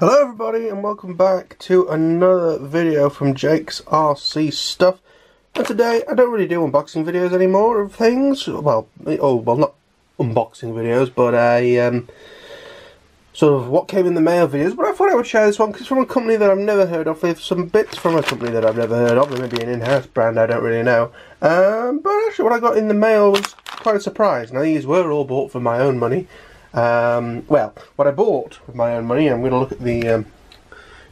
Hello everybody and welcome back to another video from Jake's RC Stuff. And today I don't really do unboxing videos anymore of things. Well, oh well not unboxing videos, but a um, sort of what came in the mail videos. But I thought I would share this one because from a company that I've never heard of, with some bits from a company that I've never heard of, maybe an in-house brand I don't really know. Um, but actually what I got in the mail was quite a surprise. Now these were all bought for my own money. Um, well, what I bought with my own money, I'm going to look at the um,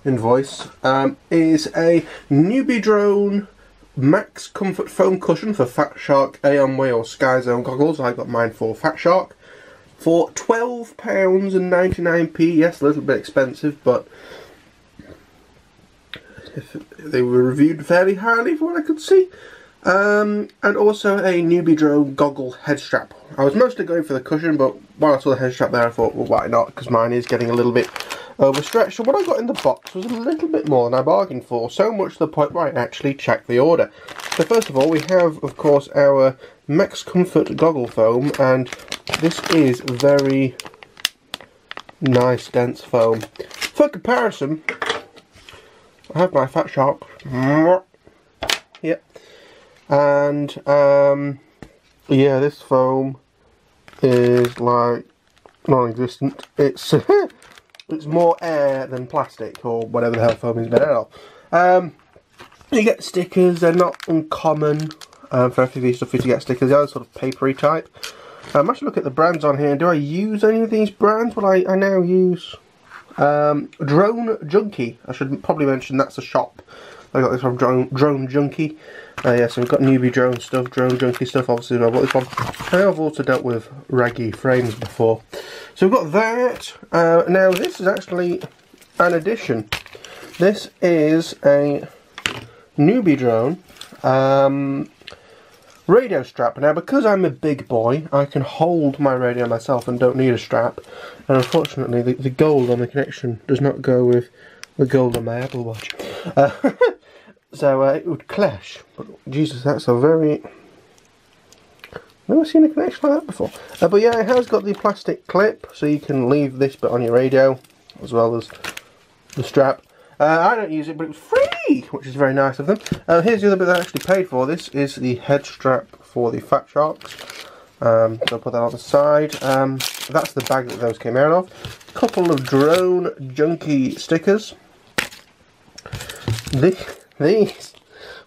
invoice, um, is a NewBeeDrone Max Comfort Foam Cushion for Fat Shark Aomway or Sky Zone goggles. I got mine for Fat Shark for £12.99p. Yes, a little bit expensive, but they were reviewed fairly highly for what I could see. Um, and also a NewBeeDrone goggle head strap. I was mostly going for the cushion, but while I saw the head strap there, I thought, well, why not? Because mine is getting a little bit overstretched. So what I got in the box was a little bit more than I bargained for, so much to the point where I actually checked the order. So first of all, we have, of course, our Max Comfort goggle foam, and this is very nice, dense foam. For comparison, I have my Fat Shark. Yep and um, yeah this foam is like non-existent. It's it's more air than plastic or whatever the hell foam is made out of. Um, you get stickers. They're not uncommon um, for FPV stuff to get stickers. They are sort of papery type. Um, I should look at the brands on here. Do I use any of these brands? Well I, I now use um, Drone Junkie. I should probably mention that's a shop I got this from Drone, Drone Junkie. Uh, yeah, so we've got NewBeeDrone stuff, drone junkie stuff, obviously I bought this one. I have also dealt with raggy frames before. So we've got that. Uh, now this is actually an addition. This is a NewBeeDrone um, radio strap. Now because I'm a big boy, I can hold my radio myself and don't need a strap. And unfortunately the, the gold on the connection does not go with the gold on my Apple Watch. Uh, so uh, it would clash. But Jesus, that's a very... Never seen a connection like that before. Uh, but yeah, it has got the plastic clip, so you can leave this bit on your radio, as well as the strap. Uh, I don't use it, but it was free, which is very nice of them. Uh, here's the other bit that I actually paid for. This is the head strap for the Fat Sharks. Um, so I'll put that on the side. Um, that's the bag that those came out of. A couple of drone junkie stickers. The, these,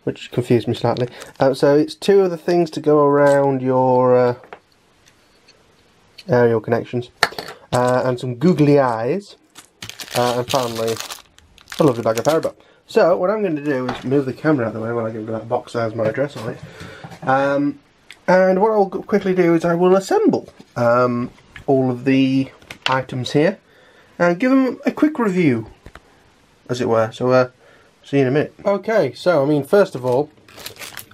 which confused me slightly. Uh, so it's two of the things to go around your uh, aerial connections, uh, and some googly eyes, uh, and finally a lovely bag of Haribo. So what I'm going to do is move the camera out of the way while I of that box that my address on it. Um, and what I'll quickly do is I will assemble um, all of the items here and give them a quick review, as it were. So uh, See you in a minute. Okay, so I mean, first of all,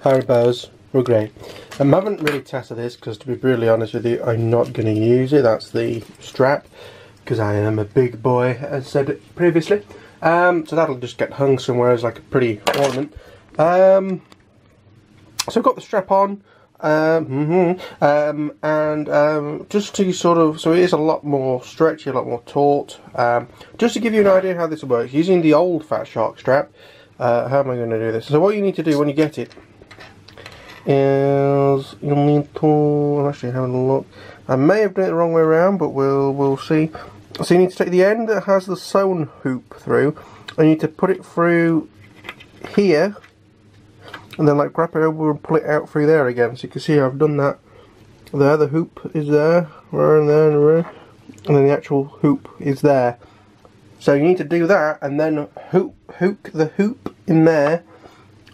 Haribo's were great. Um, I haven't really tested this because, to be brutally honest with you, I'm not going to use it. That's the strap because I am a big boy, as said previously. Um, so that'll just get hung somewhere as like a pretty ornament. Um, so I've got the strap on. Um, mm -hmm. um, and um, just to sort of, so it is a lot more stretchy, a lot more taut. Um, just to give you an idea how this works, using the old Fat Shark strap, uh, how am I going to do this? So what you need to do when you get it is you'll need to, I'm actually having a look, I may have done it the wrong way around, but we'll, we'll see. So you need to take the end that has the sewn hoop through, and you need to put it through here and then like wrap it over and pull it out through there again. So you can see I've done that. There the hoop is there. And there and then the actual hoop is there. So you need to do that and then hoop hook the hoop in there.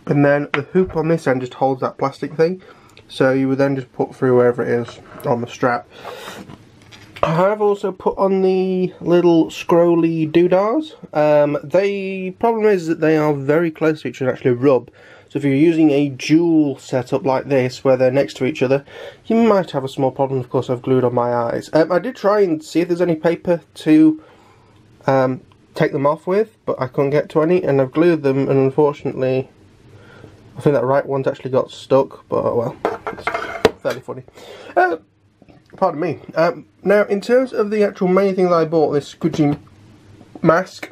And then the hoop on this end just holds that plastic thing. So you would then just put through wherever it is on the strap. I have also put on the little scrolly doodahs. Um, the problem is that they are very close to each other and actually rub. So if you're using a dual setup like this, where they're next to each other, you might have a small problem. Of course, I've glued on my eyes. Um, I did try and see if there's any paper to um, take them off with, but I couldn't get to any, and I've glued them, and unfortunately, I think that right one's actually got stuck, but oh well, it's fairly funny. Uh, pardon me. Um, now, in terms of the actual main thing that I bought, this Gujin mask.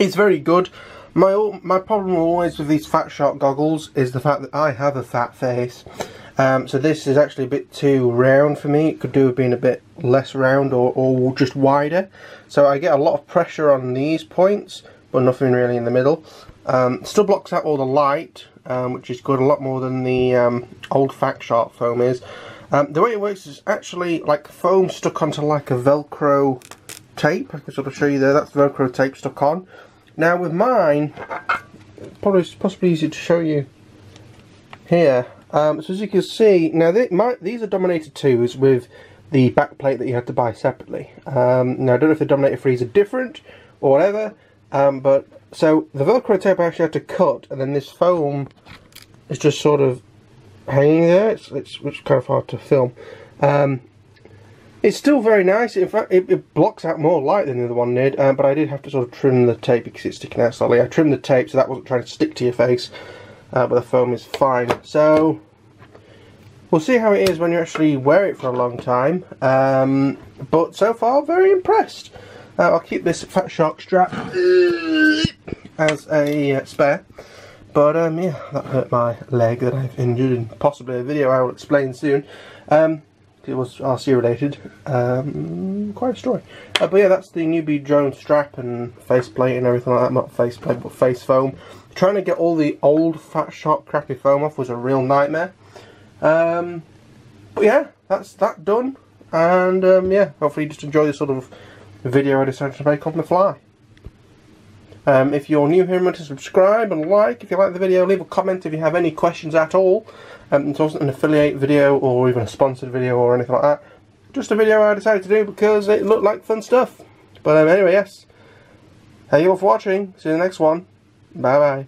It's very good. My my problem always with these Fat Shark goggles is the fact that I have a fat face. Um, so this is actually a bit too round for me. It could do with being a bit less round or, or just wider. So I get a lot of pressure on these points, but nothing really in the middle. Um, still blocks out all the light, um, which is good, a lot more than the um, old Fat Shark foam is. Um, the way it works is actually like foam stuck onto like a Velcro tape. I can sort of show you there, that's Velcro tape stuck on. Now with mine, probably possibly easy to show you here. Um, so as you can see, now my, these are Dominator 2s with the back plate that you had to buy separately. Um, now I don't know if the Dominator 3s are different or whatever, um, but so the Velcro tape I actually had to cut, and then this foam is just sort of hanging there. It's, it's, it's kind of hard to film. It's still very nice. In fact, it, it, blocks out more light than the other one did, um, but I did have to sort of trim the tape because it's sticking out slightly. I trimmed the tape so that wasn't trying to stick to your face, uh, but the foam is fine. So, we'll see how it is when you actually wear it for a long time. Um, but so far, very impressed. Uh, I'll keep this Fat Shark strap as a uh, spare. But um, yeah, that hurt my leg that I've injured in possibly a video I will explain soon. Um, it was RC related. Um, quite a story. Uh, but yeah, that's the NewBeeDrone strap and faceplate and everything like that. Not faceplate, but face foam. Trying to get all the old Fat Shark crappy foam off was a real nightmare. Um, but yeah, that's that done. And um, yeah, hopefully you just enjoy this sort of video I decided to make on the fly. Um, if you're new here, remember to subscribe and like. If you like the video, leave a comment if you have any questions at all. Um, it wasn't an affiliate video or even a sponsored video or anything like that. Just a video I decided to do because it looked like fun stuff. But um, anyway, yes. Thank you all for watching. See you in the next one. Bye bye.